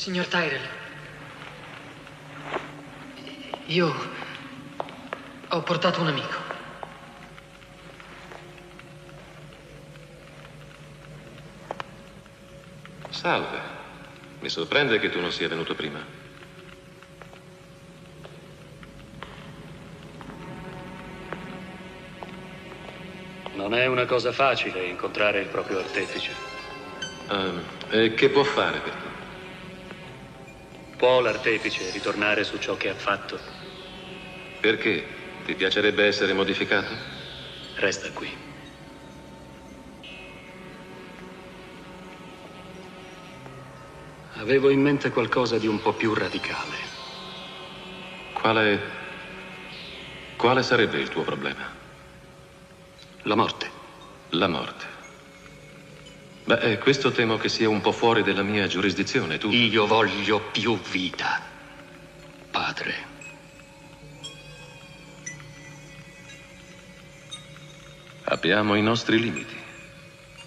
Signor Tyrell, io ho portato un amico. Salve. Mi sorprende che tu non sia venuto prima. Non è una cosa facile incontrare il proprio artefice. Um, e che può fare per te? Può l'artefice ritornare su ciò che ha fatto? Perché? Ti piacerebbe essere modificato? Resta qui. Avevo in mente qualcosa di un po' più radicale. Quale... Quale sarebbe il tuo problema? La morte. La morte. Beh, eh, questo temo che sia un po' fuori della mia giurisdizione. Tu... Io voglio più vita, padre. Abbiamo i nostri limiti.